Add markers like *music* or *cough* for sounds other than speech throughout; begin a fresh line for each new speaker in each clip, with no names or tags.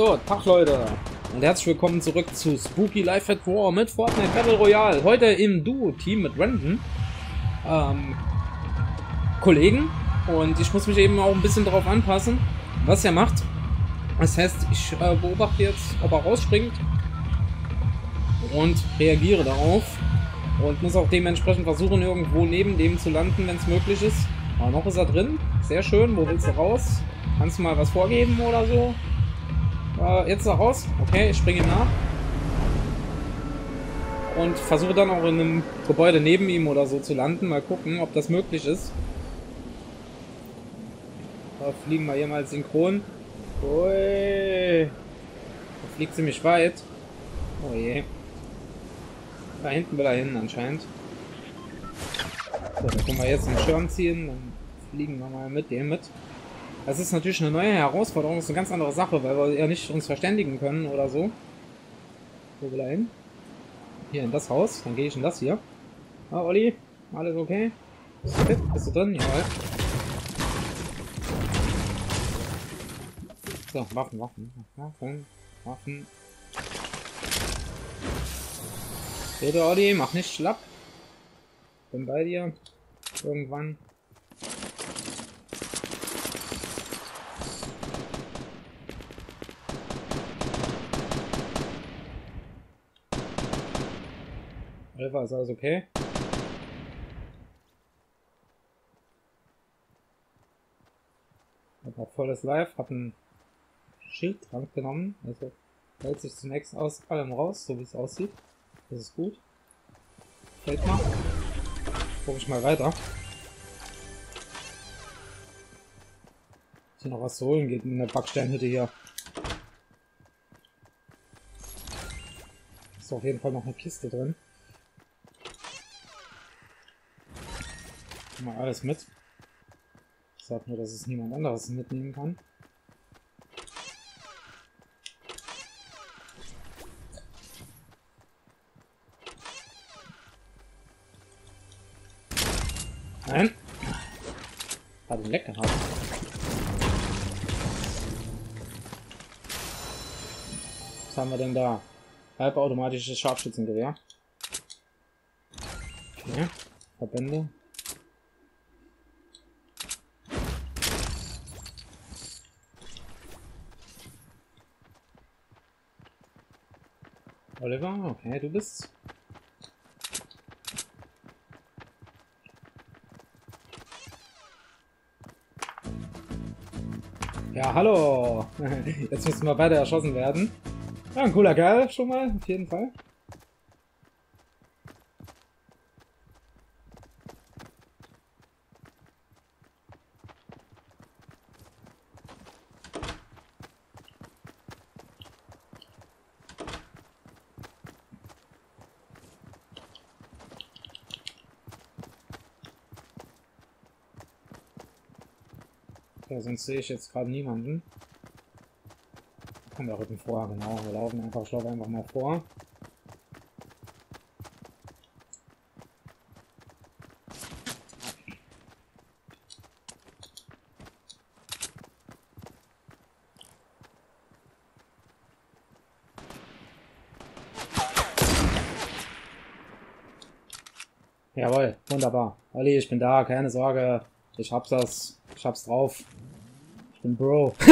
So, Tag Leute und herzlich willkommen zurück zu Spooky Life at War mit Fortnite Battle Royale. Heute im Duo-Team mit Brandon, ähm, Kollegen und ich muss mich eben auch ein bisschen darauf anpassen, was er macht. Das heißt, ich äh, beobachte jetzt, ob er rausspringt und reagiere darauf und muss auch dementsprechend versuchen, irgendwo neben dem zu landen, wenn es möglich ist. Aber noch ist er drin. Sehr schön. Wo willst du raus? Kannst du mal was vorgeben oder so? Äh, jetzt da raus. Okay, ich springe ihm nach. Und versuche dann auch in einem Gebäude neben ihm oder so zu landen. Mal gucken, ob das möglich ist. Da fliegen wir hier mal synchron. Ui. Da fliegt ziemlich weit. Oh je. Da hinten will er hin anscheinend. So, dann können wir jetzt den Schirm ziehen. Dann fliegen wir mal mit dem mit. Das ist natürlich eine neue Herausforderung, das ist eine ganz andere Sache, weil wir ja nicht uns verständigen können oder so. Wo will er hin? Hier in das Haus, dann gehe ich in das hier. Ah, Olli, alles okay? Bist du fit? Bist du drin? Jawohl. So, Waffen, Waffen, Waffen, Waffen. Bitte, Olli, mach nicht schlapp. Bin bei dir. Irgendwann. Alpha, ist alles okay? Hat auch volles Live, hat einen Schildtrank genommen, also hält sich zunächst aus allem raus, so wie es aussieht. Das ist gut. Fällt mal. Guck ich mal weiter. Hier noch was zu holen geht in der Backsteinhütte hier. Ist auf jeden Fall noch eine Kiste drin. Mal alles mit. Ich sag nur, dass es niemand anderes mitnehmen kann. Nein. Hat ihn lecker gehabt. Was haben wir denn da? Halbautomatisches Scharfschützengewehr. Okay. Verbände. Oliver, okay, du bist. Ja, hallo! *laughs* Jetzt müssen wir beide erschossen werden. Ja, ein cooler Kerl schon mal, auf jeden Fall. Ja, sonst sehe ich jetzt gerade niemanden. Kommen wir rücken vor, genau. Wir laufen einfach, schlau einfach mal vor. Jawohl, wunderbar. Olli, ich bin da, keine Sorge. Ich hab das. Ich hab's drauf. Ich bin Bro. *laughs*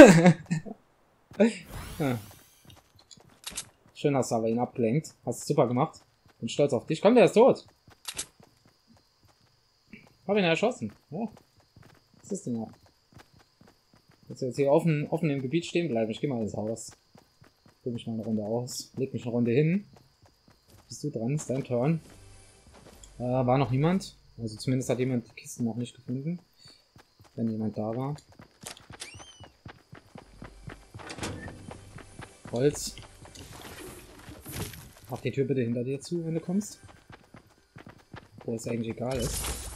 Schön hast du aber ihn abgelenkt. Hast super gemacht. Bin stolz auf dich. Komm, der ist tot. Hab ihn erschossen. Ja. Was ist denn noch? Jetzt jetzt hier offen, offen im Gebiet stehen bleiben. Ich geh mal ins Haus. Füll mich mal eine Runde aus. Leg mich eine Runde hin. Bist du dran? Ist dein Turn. Äh, war noch niemand. Also zumindest hat jemand die Kisten noch nicht gefunden. Wenn jemand da war. Holz. Mach die Tür bitte hinter dir zu, wenn du kommst. Wo es eigentlich egal ist.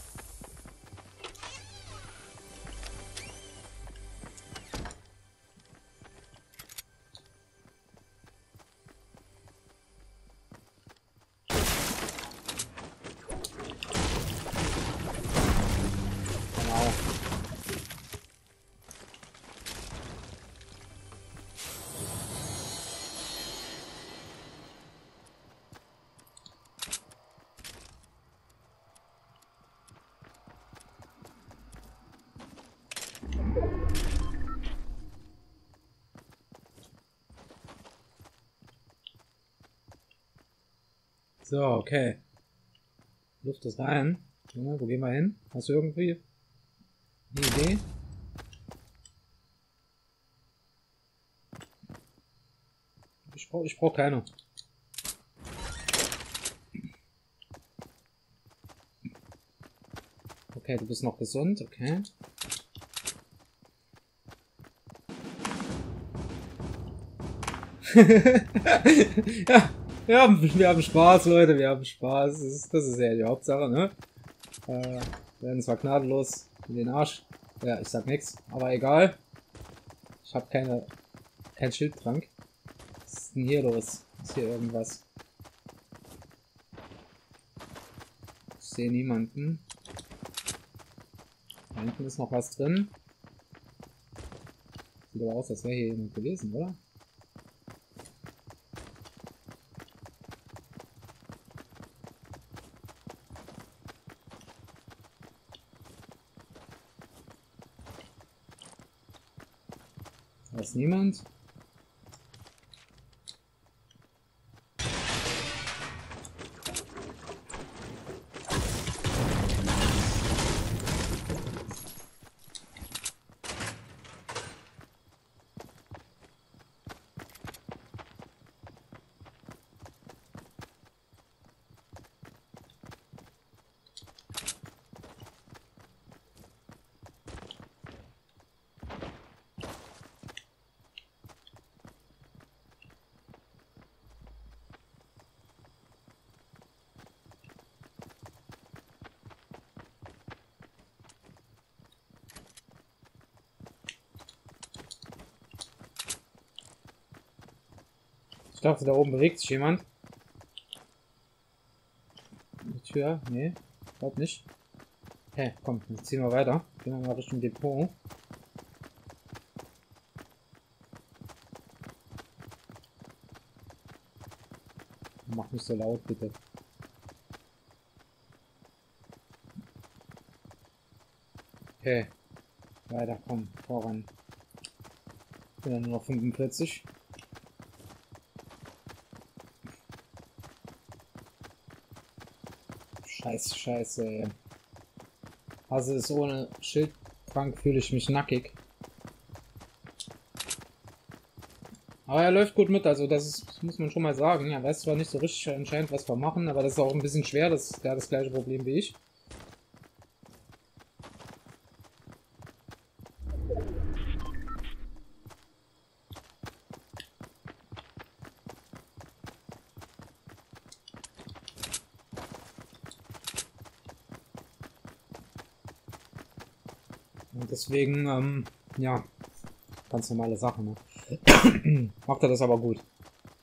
So, okay. Luft ist rein. Junge, wo gehen wir hin? Hast du irgendwie eine Idee? Ich brauche ich brauch keine. Okay, du bist noch gesund, okay. *laughs* ja, wir haben, wir haben Spaß, Leute, wir haben Spaß. Das ist, das ist ja die Hauptsache, ne? Äh, werden zwar gnadenlos in den Arsch. Ja, ich sag nix, aber egal. Ich habe keine, kein Schildtrank. Was ist denn hier los? Ist hier irgendwas? Ich sehe niemanden. Da hinten ist noch was drin. Sieht aber aus, als wäre hier jemand gewesen, oder? Da niemand. Ich dachte, da oben bewegt sich jemand. Die Tür? Nee, glaub nicht. Okay, komm, jetzt ziehen wir weiter. Gehen wir mal Richtung Depot. Mach nicht so laut, bitte. Okay. Weiter, komm, voran. Bin ja nur noch 45. Scheiße, scheiße, ey. Also ist ohne Schildtrank fühle ich mich nackig. Aber er läuft gut mit, also das, ist, das muss man schon mal sagen. Er weiß zwar nicht so richtig anscheinend, was wir machen, aber das ist auch ein bisschen schwer. Das ist ja das gleiche Problem wie ich. Und deswegen, ähm, ja, ganz normale Sache, ne? *clears throat* Macht er das aber gut.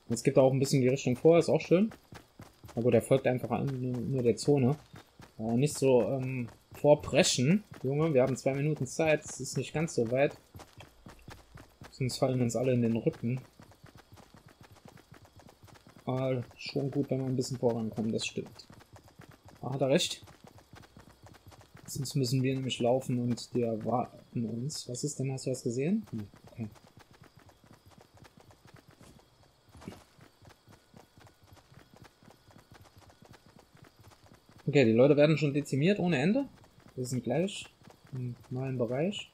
Jetzt gibt er auch ein bisschen die Richtung vor, ist auch schön. Na gut, er folgt einfach nur der Zone. Äh, nicht so ähm, vorpreschen, Junge. Wir haben zwei Minuten Zeit, es ist nicht ganz so weit. Sonst fallen uns alle in den Rücken. Aber schon gut, wenn wir ein bisschen vorankommen, das stimmt. Ah, hat er recht. Sonst müssen wir nämlich laufen und die erwarten uns. Was ist denn? Hast du was gesehen? Hm, okay. Okay, die Leute werden schon dezimiert ohne Ende. Wir sind gleich im neuen Bereich.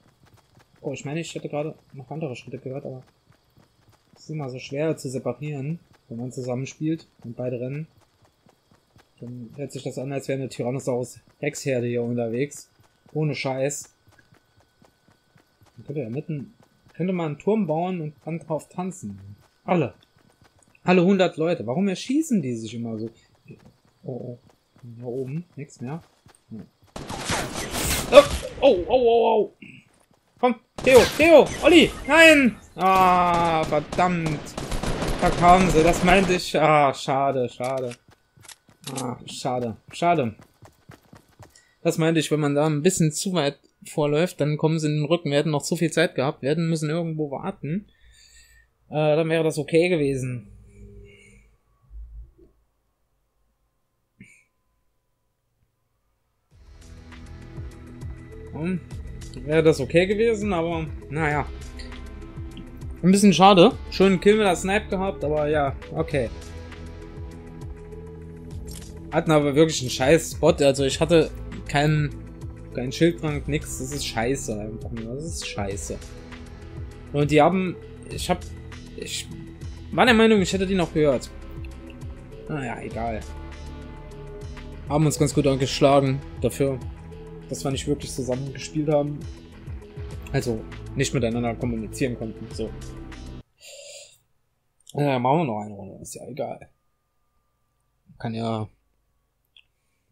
Oh, ich meine, ich hätte gerade noch andere Schritte gehört, aber es ist immer so schwer zu separieren, wenn man zusammenspielt und beide rennen. Dann hört sich das an, als wäre eine Tyrannosaurus Rex-Herde hier unterwegs. Ohne Scheiß. Man könnte ja mitten, könnte man einen Turm bauen und dann drauf tanzen. Alle. Alle 100 Leute. Warum erschießen die sich immer so? Oh, oh. Hier oben, nichts mehr. Oh, oh, oh, oh, oh. Komm, Theo, Theo, Olli, nein! Ah, verdammt. Verkauen sie, das meinte ich. Ah, schade, schade. Ah, schade, schade. Das meinte ich, wenn man da ein bisschen zu weit vorläuft, dann kommen sie in den Rücken. Wir hätten noch zu viel Zeit gehabt, wir hätten müssen irgendwo warten. Äh, dann wäre das okay gewesen. Hm, wäre das okay gewesen, aber naja. Ein bisschen schade. Schönen Kill mit der Snipe gehabt, aber ja, okay. Hatten aber wirklich einen scheiß Spot. Also ich hatte keinen kein Schildtrank, nix. Das ist scheiße einfach nur. Das ist scheiße. Und die haben. Ich hab. Ich war der Meinung, ich hätte die noch gehört. Naja, egal. Haben uns ganz gut angeschlagen dafür, dass wir nicht wirklich zusammen gespielt haben. Also nicht miteinander kommunizieren konnten. So. Ja, machen wir noch eine Runde. Ist ja egal. Kann ja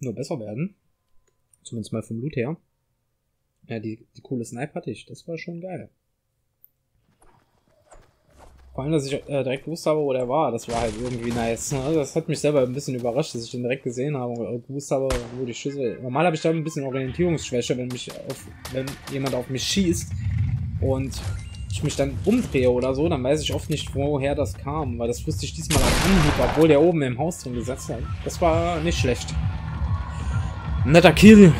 nur besser werden. Zumindest mal vom Loot her. Ja, die, die coole Snipe hatte ich. Das war schon geil. Vor allem, dass ich äh, direkt gewusst habe, wo der war. Das war halt irgendwie nice. Ne? Das hat mich selber ein bisschen überrascht, dass ich den direkt gesehen habe und gewusst habe, wo die Schüsse... Normal habe ich da ein bisschen Orientierungsschwäche, wenn mich auf, wenn jemand auf mich schießt und ich mich dann umdrehe oder so, dann weiß ich oft nicht, woher das kam, weil das wusste ich diesmal auf Anhieb, obwohl der oben im Haus drin gesetzt hat. Das war nicht schlecht. Netter Kill.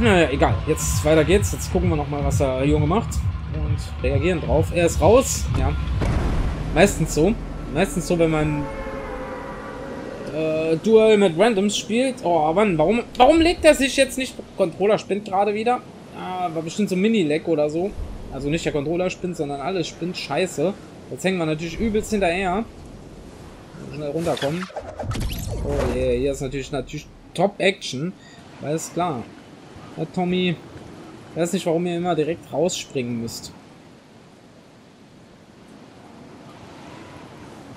Naja, egal. Jetzt weiter geht's. Jetzt gucken wir nochmal, was der Junge macht. Und reagieren drauf. Er ist raus. Ja. Meistens so. Meistens so, wenn man äh, Duel mit Randoms spielt. Oh, Mann, warum, warum legt er sich jetzt nicht? Controller spinnt gerade wieder. Ah, war bestimmt so Mini-Lag oder so. Also nicht der Controller spinnt, sondern alles spinnt. Scheiße. Jetzt hängen wir natürlich übelst hinterher. Schnell runterkommen. Oh yeah, hier ist natürlich, natürlich Top-Action. Alles klar. Ja, Tommy. Ich weiß nicht, warum ihr immer direkt rausspringen müsst.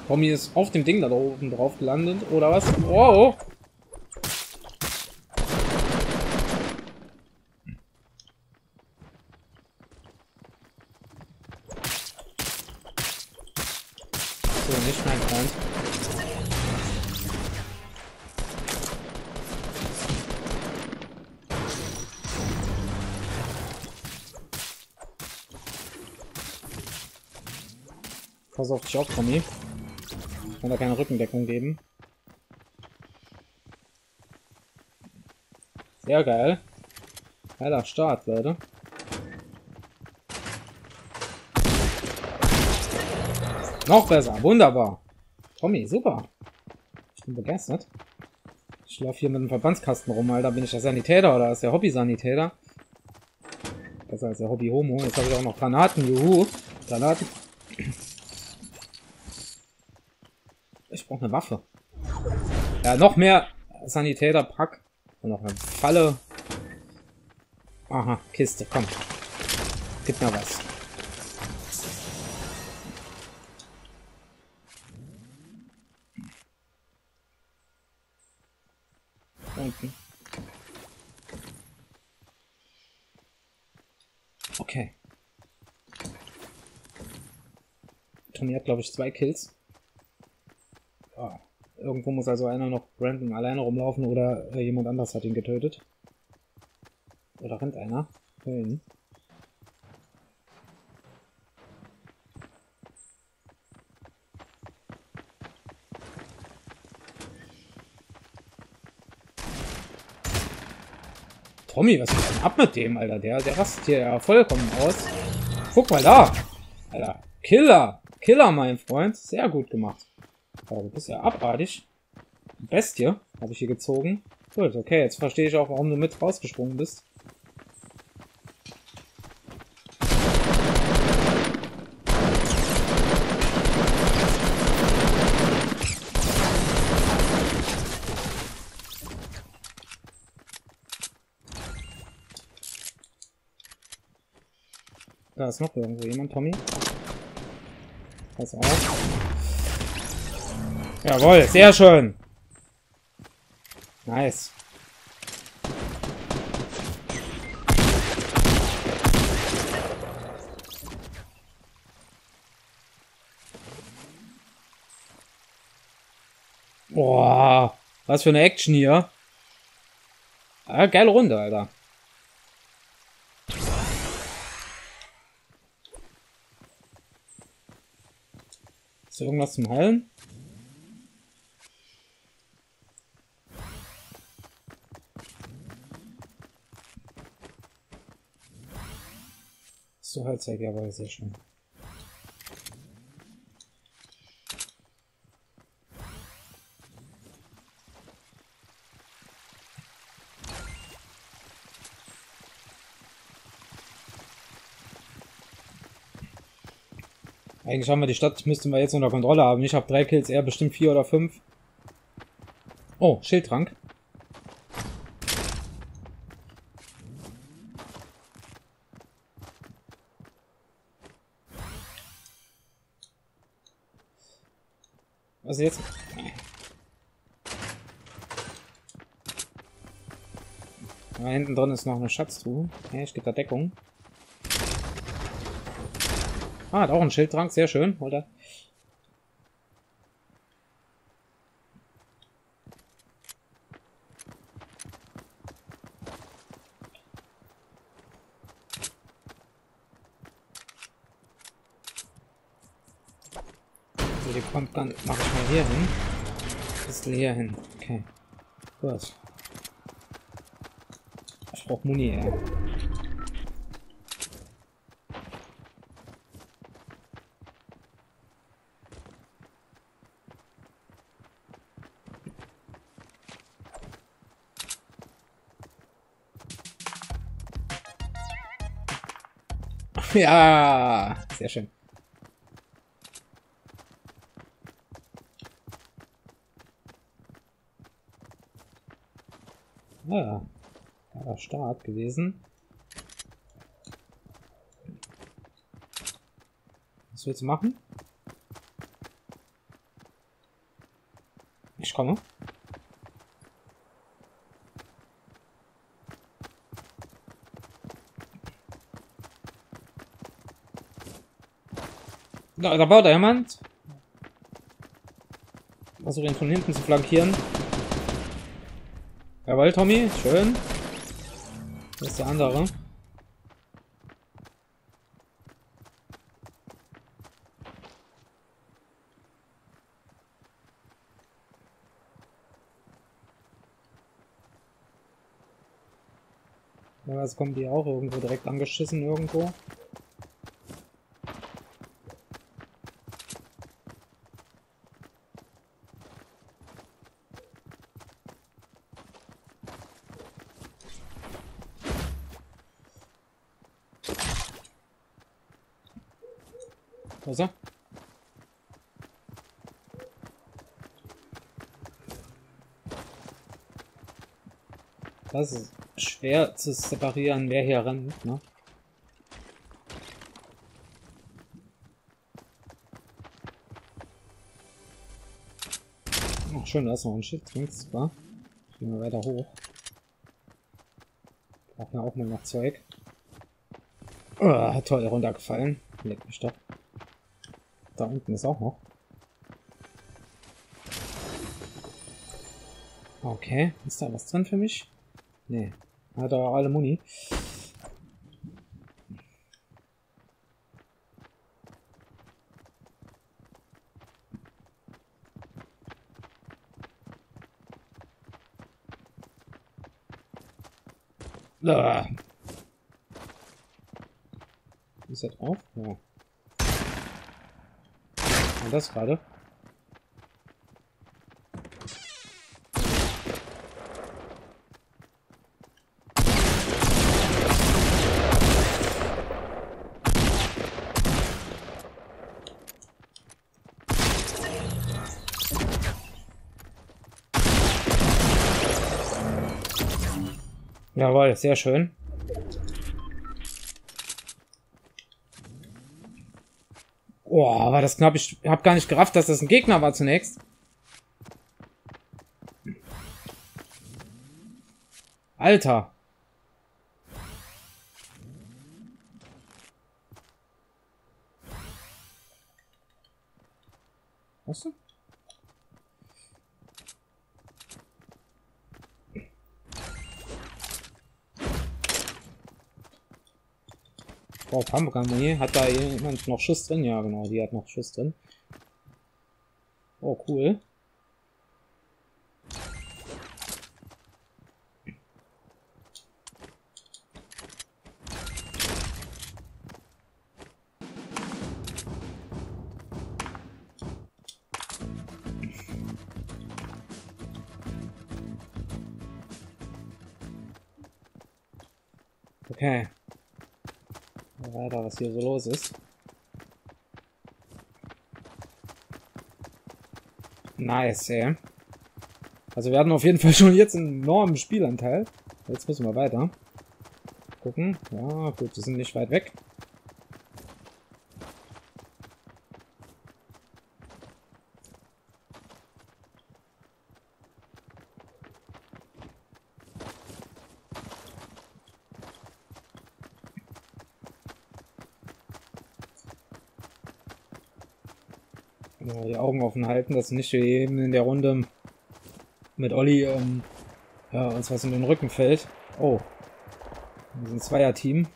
Tommy ist auf dem Ding da oben drauf gelandet, oder was? Wow! So, nicht mein Freund. Pass auf dich auf, Tommy. Kann da keine Rückendeckung geben. Sehr geil. Geiler Start, Leute. Noch besser, wunderbar. Tommy, super. Ich bin begeistert. Ich laufe hier mit dem Verbandskasten rum, Alter. Bin ich der Sanitäter oder ist der Hobby-Sanitäter? Besser als der Hobby-Homo. Jetzt habe ich auch noch Granaten, juhu. Granaten. Ich brauche eine Waffe. Ja, noch mehr Sanitäter-Pack. Und noch eine Falle. Aha, Kiste, komm. Gib mir was. Unten. Okay. Tommy hat, glaube ich, zwei Kills. Irgendwo muss also einer noch Brandon alleine rumlaufen oder äh, jemand anders hat ihn getötet. Oder rennt einer? Hin. Tommy, was ist denn ab mit dem, Alter? Der, der rastet hier ja vollkommen aus. Guck mal da. Alter, Killer. Killer, mein Freund. Sehr gut gemacht. Oh, du bist ja abartig. Bestie habe ich hier gezogen. Gut, okay, jetzt verstehe ich auch, warum du mit rausgesprungen bist. Da ist noch irgendwo jemand, Tommy. Pass auf. Jawohl, sehr schön. Nice. Boah, was für eine Action hier. Ah, geile Runde, Alter. Ist irgendwas zum Heilen? zur Halbzeit, jawohl, sehr schön. Eigentlich haben wir die Stadt, müssten wir jetzt unter Kontrolle haben. Ich habe drei Kills, er bestimmt vier oder fünf. Oh, Schildtrank. Was jetzt? Da hinten drin ist noch eine Schatztruhe. Okay, ich gebe da Deckung. Ah, hat auch einen Schildtrank, sehr schön, oder die kommt dann, mache ich mal hier hin. Bisschen hier hin. Okay. Gut. Ich brauche Muni, ey. *laughs* Ja, sehr schön. Ah, da war Start gewesen. Was willst du machen? Ich komme. Da, da baut da jemand. Versuche ihn von hinten zu flankieren. Jawohl, Tommy. Schön. Das ist der andere. Ja, was kommen die auch irgendwo direkt angeschissen irgendwo? Ist er? Das ist schwer zu separieren, wer hier rennt, ne? Ach, schön, da ist noch ein Schild drin, super. Gehen wir weiter hoch. Brauchen wir auch mal noch Zeug. Oh, toll, runtergefallen. Leck mich doch. Da unten ist auch noch. Okay, ist da was drin für mich? Nee. Hat er alle Muni. Ah. Ist er drauf? Ja. Und das gerade? Jawohl, sehr schön. Oh, war das knapp. Ich habe gar nicht gerafft, dass das ein Gegner war zunächst. Alter. Was? Du? Oh, Pumpgun Hat da jemand noch Schuss drin? Ja, genau, die hat noch Schuss drin. Oh, cool. hier so los ist. Nice, ey. Also wir hatten auf jeden Fall *laughs* schon jetzt einen enormen Spielanteil. Jetzt müssen wir weiter. Gucken. Ja, gut, wir sind nicht weit weg. Halten, dass nicht eben in der Runde mit Olli ähm, ja, uns was in den Rücken fällt. Oh. Wir sind Zweier-Team.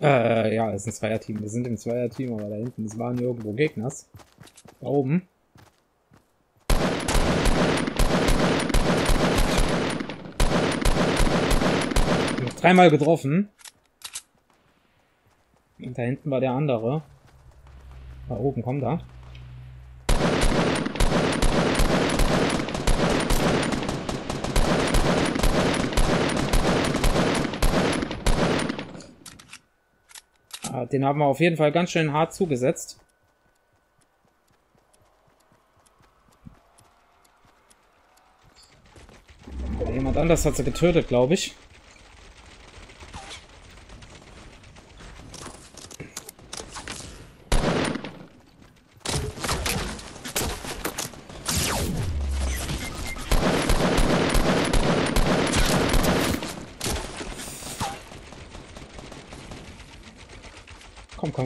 Äh, ja, es ist ein Zweier-Team. Wir sind im Zweier-Team, aber da hinten waren irgendwo Gegners. Da oben. Dreimal getroffen. Und da hinten war der andere. Da oben, komm da. Ah, den haben wir auf jeden Fall ganz schön hart zugesetzt. Jemand anders hat sie getötet, glaube ich.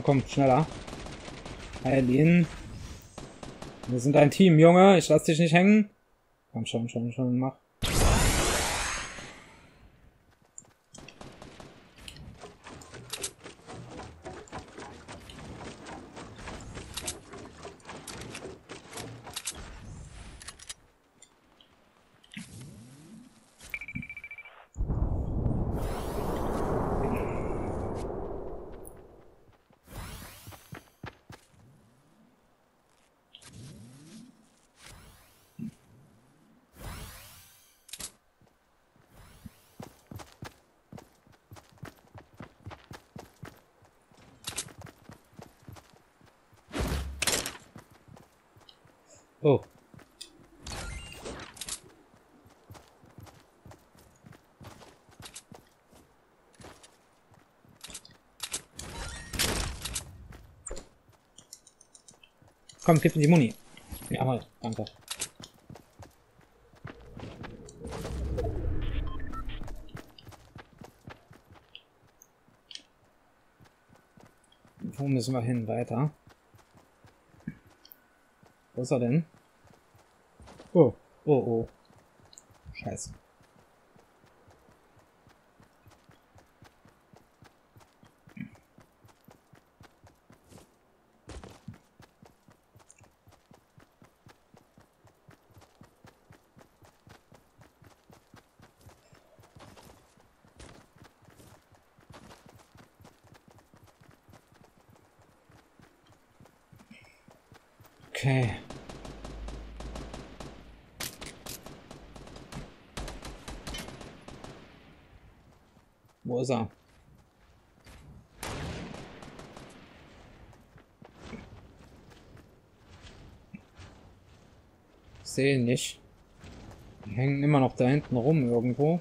Komm, komm, komm, schneller. Eileen. Wir sind ein Team, Junge. Ich lass dich nicht hängen. Komm schon, schon, schon, mach. Oh. Komm, gib mir die Muni. Jawohl, danke. Wo müssen wir hin? Weiter. Wo ist er denn? Oh, oh, oh. Scheiße. Okay. Wo ist er? Ich sehe nicht. Die hängen immer noch da hinten rum irgendwo.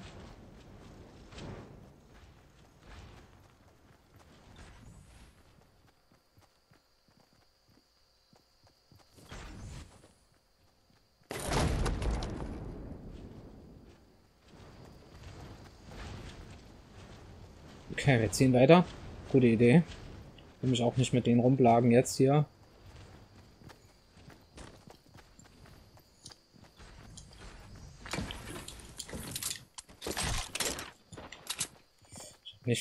Okay, wir ziehen weiter. Gute Idee. Will mich auch nicht mit denen rumplagen jetzt hier.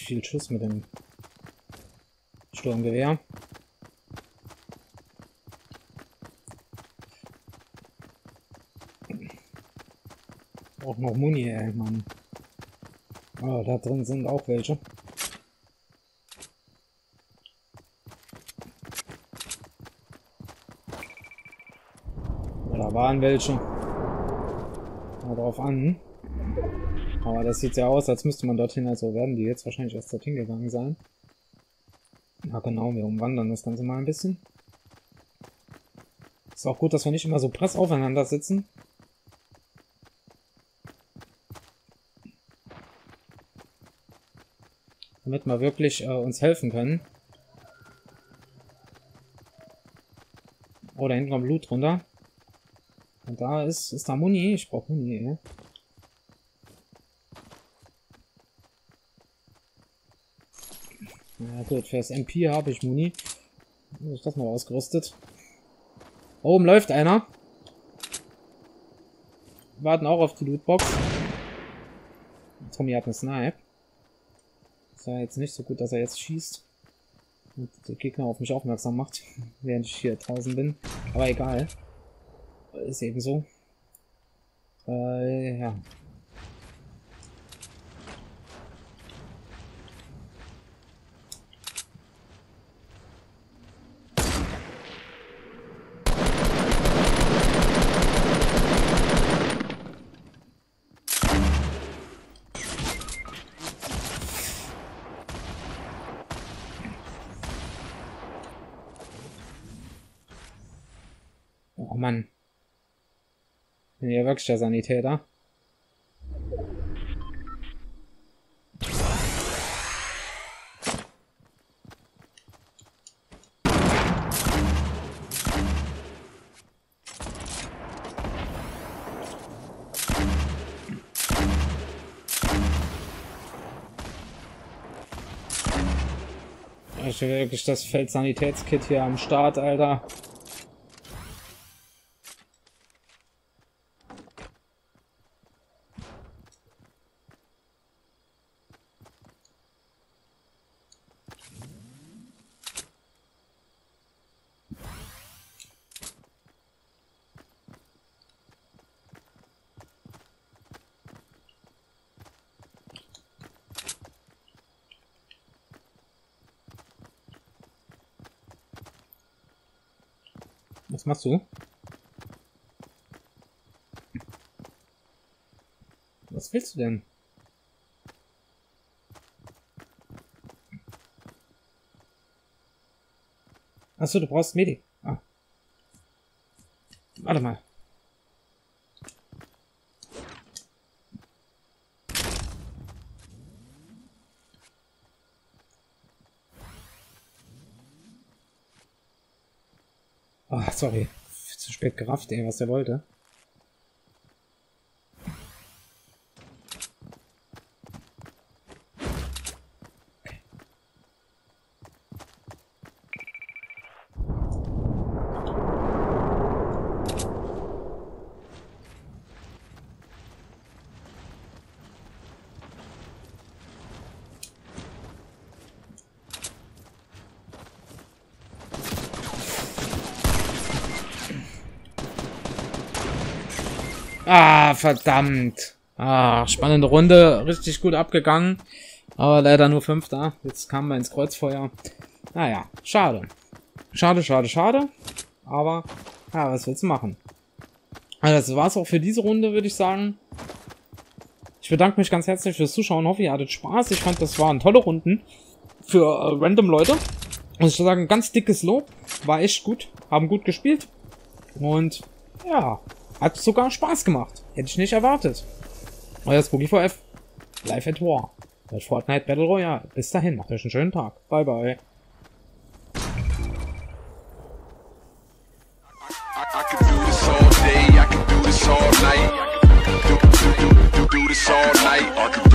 Nicht viel Schuss mit dem Sturmgewehr. Auch noch Muni, ey, Mann. Oh, da drin sind auch welche. waren welche. Mal drauf an. Aber das sieht ja aus, als müsste man dorthin, also werden die jetzt wahrscheinlich erst dorthin gegangen sein. Ja genau, wir umwandern das Ganze mal ein bisschen. Ist auch gut, dass wir nicht immer so press aufeinander sitzen. Damit wir wirklich äh, uns helfen können. Oh, da hinten kommt Blut runter. Und da ist, ist da Muni. Ich brauche Muni, ne? Na gut, für das MP habe ich Muni. Ist das mal ausgerüstet. Oben läuft einer. Warten auch auf die Lootbox. Tommy hat eine Snipe. Ist ja jetzt nicht so gut, dass er jetzt schießt. Und der Gegner auf mich aufmerksam macht, *laughs* während ich hier draußen bin. Aber egal. Ist eben so. Äh, ja. Oh Mann. Bin ja wirklich der Sanitäter. Ich will wirklich das Feldsanitätskit hier am Start, Alter. Machst du? Was willst du denn? Achso, du brauchst Medi. Ah. Warte mal. Ah, sorry. Zu spät gerafft, ey, was der wollte. Ah, verdammt. Ah, spannende Runde. Richtig gut abgegangen. Aber leider nur Fünfter. Jetzt kamen wir ins Kreuzfeuer. Naja, schade. Schade, schade, schade. Aber, ja, was willst du machen? Also das war's auch für diese Runde, würde ich sagen. Ich bedanke mich ganz herzlich fürs Zuschauen. Hoffe, ihr hattet Spaß. Ich fand, das waren tolle Runden für äh, random Leute. Muss ich sagen, ganz dickes Lob. War echt gut. Haben gut gespielt. Und ja, hat sogar Spaß gemacht. Hätte ich nicht erwartet. Euer Spooky VF. Live at War. Mit Fortnite Battle Royale. Bis dahin, macht euch einen schönen Tag. Bye bye. I could do this all night.